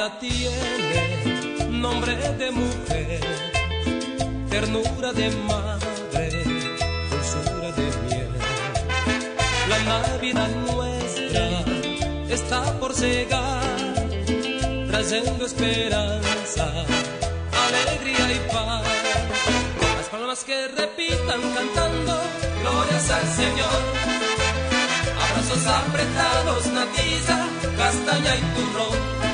Tiene nombre de mujer, ternura de madre, dulzura de miel. La Navidad nuestra está por llegar, trayendo esperanza, alegría y paz. Las palmas que repitan cantando, glorias al Señor. Abrazos apretados, natiza, castaña y turrón.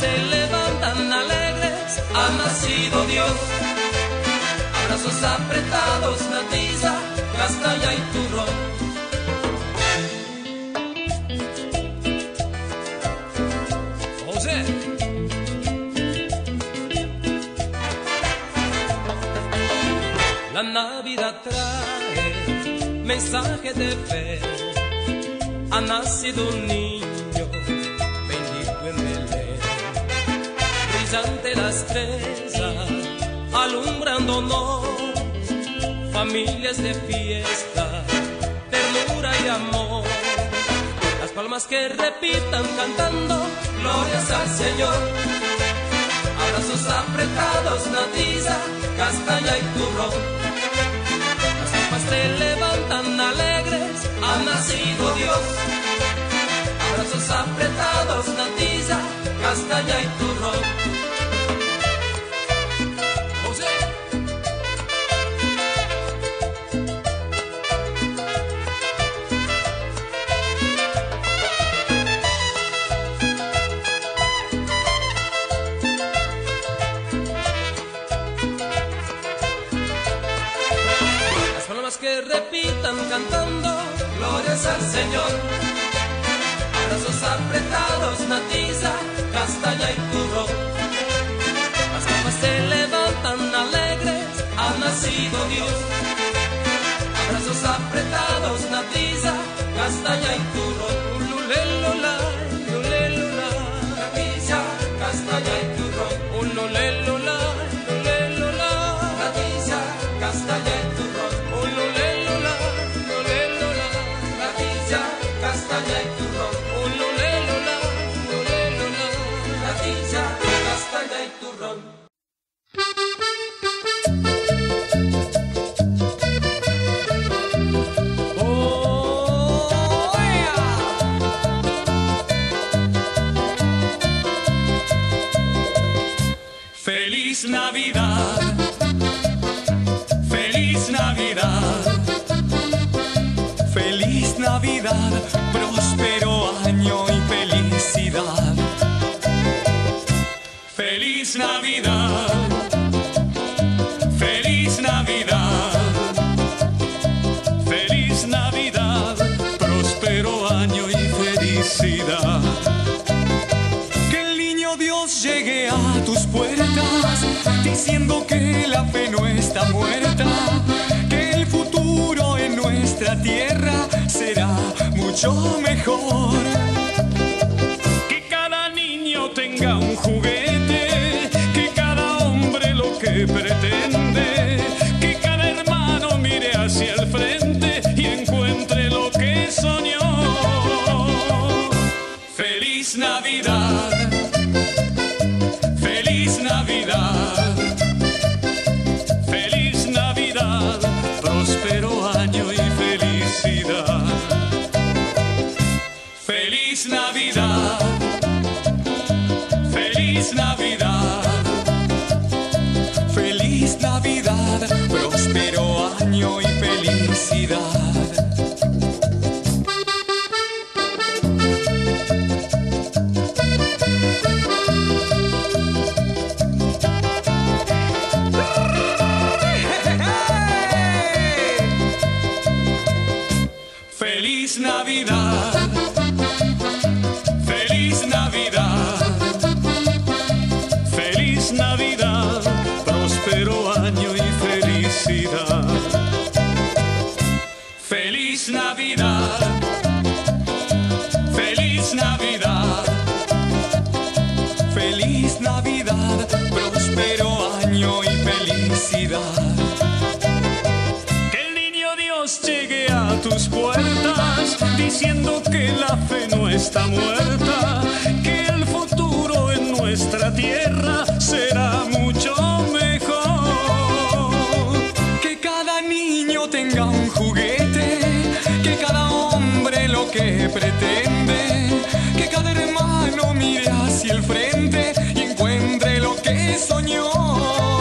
Se levantan alegres, ha nacido Dios. Abrazos apretados, natiza, castaña y turrón. La Navidad trae mensaje de fe. Ha nacido un niño, bendito en Belén. Brillante la estrella, alumbrándonos. Familias de fiesta, ternura y amor. Las palmas que repitan cantando, glorias al Señor. Abrazos apretados, natiza, castaña y turrón. Las copas se levantan alegres, ha nacido Dios. Abrazos apretados, natiza, repitan cantando, glorias al Señor. Abrazos apretados, natiza, castaña y turrón. Las copas se levantan alegres, ha nacido Dios. Abrazos apretados, natiza, castaña y turrón. Próspero año y felicidad. Feliz Navidad, feliz Navidad, feliz Navidad, próspero año y felicidad. Que el niño Dios llegue a tus puertas diciendo que la fe no está muerta, que el futuro en nuestra tierra será mucho mejor. Próspero año y felicidad. Feliz Navidad, diciendo que la fe no está muerta, que el futuro nuestra tierra será mucho mejor. Que cada niño tenga un juguete, que cada hombre lo que pretende, que cada hermano mire hacia el frente y encuentre lo que soñó.